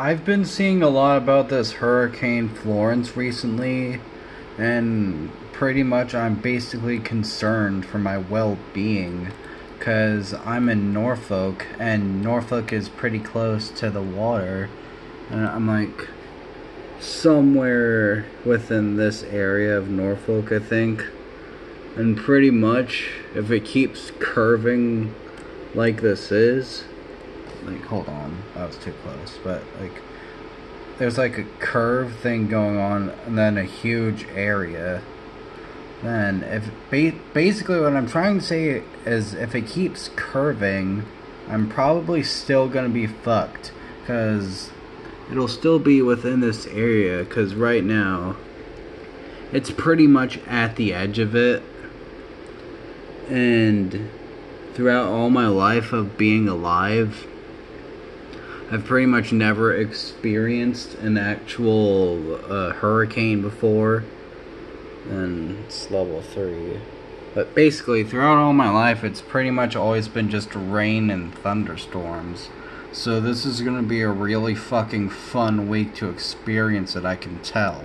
I've been seeing a lot about this Hurricane Florence recently, and pretty much I'm basically concerned for my well being because I'm in Norfolk, and Norfolk is pretty close to the water, and I'm like somewhere within this area of Norfolk, I think. And pretty much, if it keeps curving like this is, like, hold on, that was too close, but like, there's like a curve thing going on, and then a huge area. Then, if ba- basically what I'm trying to say is, if it keeps curving, I'm probably still gonna be fucked, cause it'll still be within this area, cause right now, it's pretty much at the edge of it, and throughout all my life of being alive, I've pretty much never experienced an actual uh, hurricane before. And it's level 3. But basically, throughout all my life, it's pretty much always been just rain and thunderstorms. So this is gonna be a really fucking fun week to experience it, I can tell.